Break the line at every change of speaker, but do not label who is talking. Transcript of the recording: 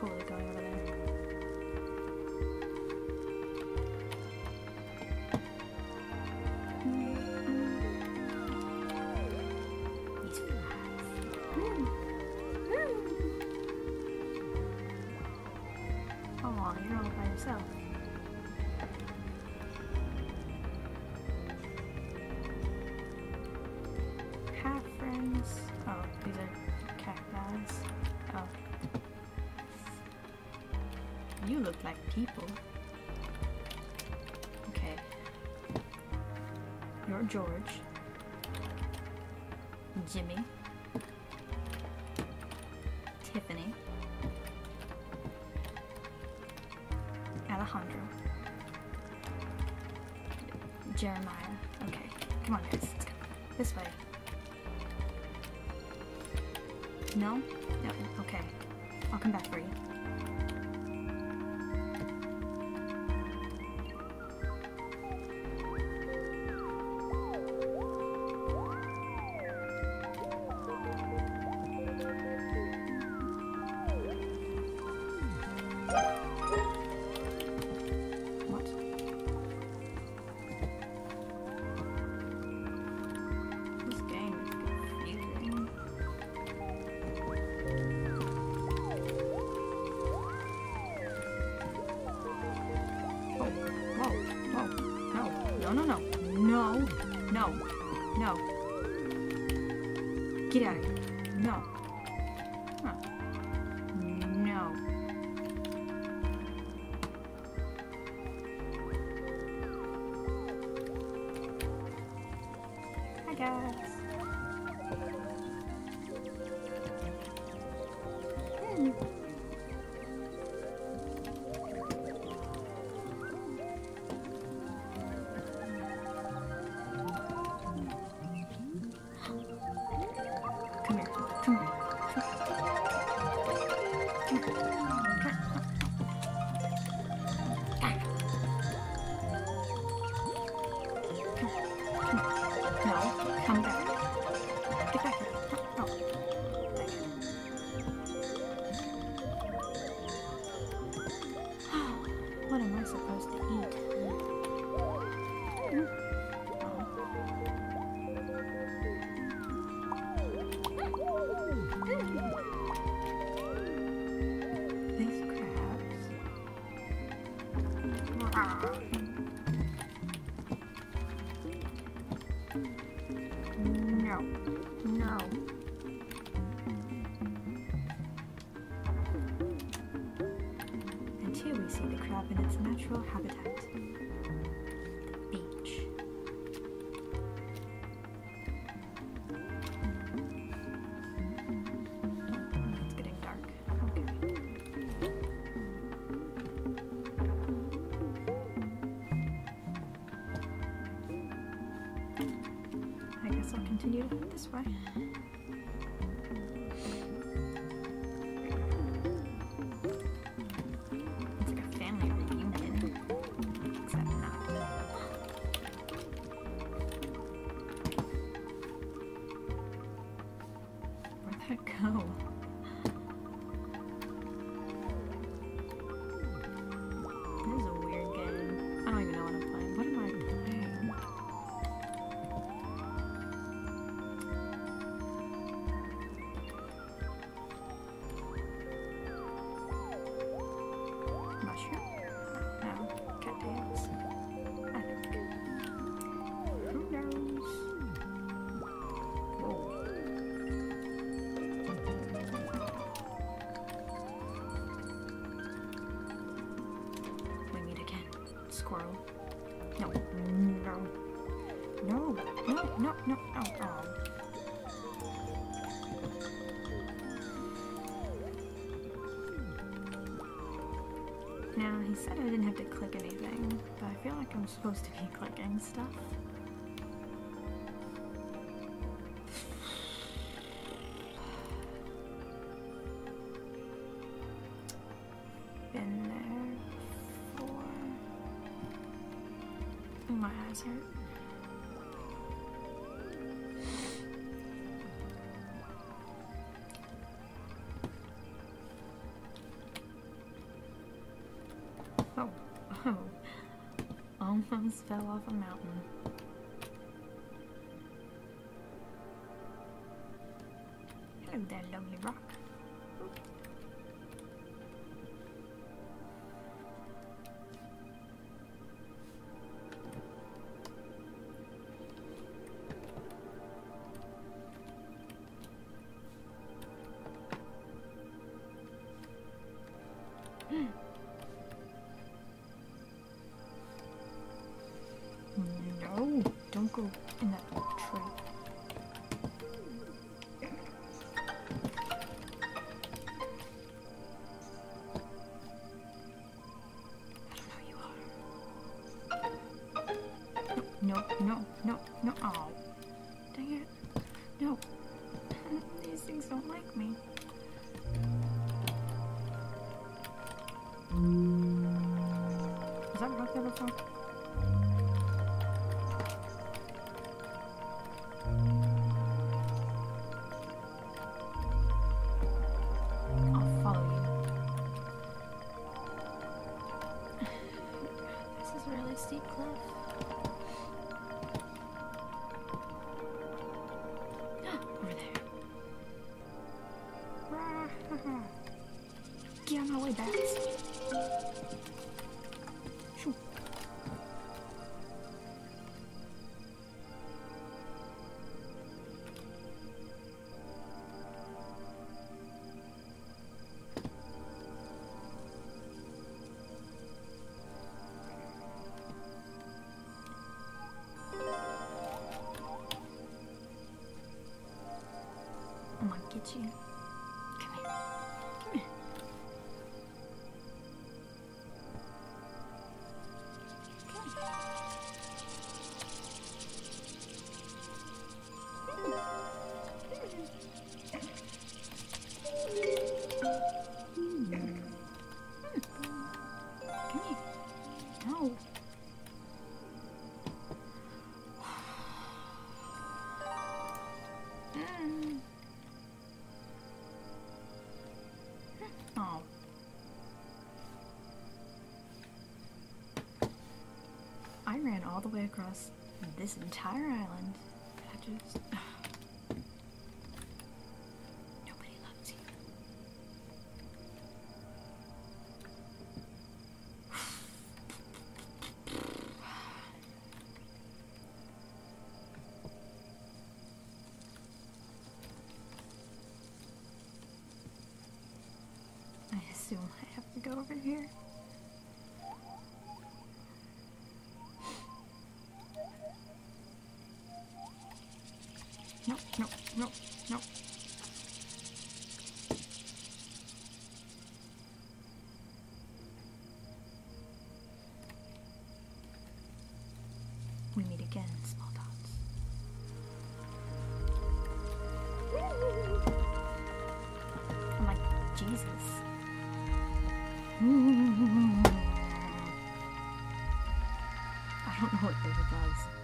totally going over there. Half friends. Oh, these are cat guys. You look like people. Okay. You're George. Jimmy. Tiffany. Alejandro. Jeremiah. Okay. Come on, guys. Let's go. This way. No? No. Okay. I'll come back for you. No. No, no. Get out of here. No. Huh. No. Hi, guys. No. No. And here we see the crab in its natural habitat. Continue this way. It's like a family reunion. Except not. Where'd that go? Oh, no. No. No. No. Oh. oh. Now, he said I didn't have to click anything, but I feel like I'm supposed to be clicking stuff. Been there before. Oh, my eyes hurt. Oh, oh. Almost fell off a mountain. Hello there, lovely rock. go in that tree. No, no, no, no. Oh, dang it. No. These things don't like me. Is that rock there before? My bats. Shoo. Gonna get you. I ran all the way across this entire island. I. Nobody loves you. I assume I have to go over here. No, no, no. We meet again, small dots. I'm like, Jesus. I don't know what this does.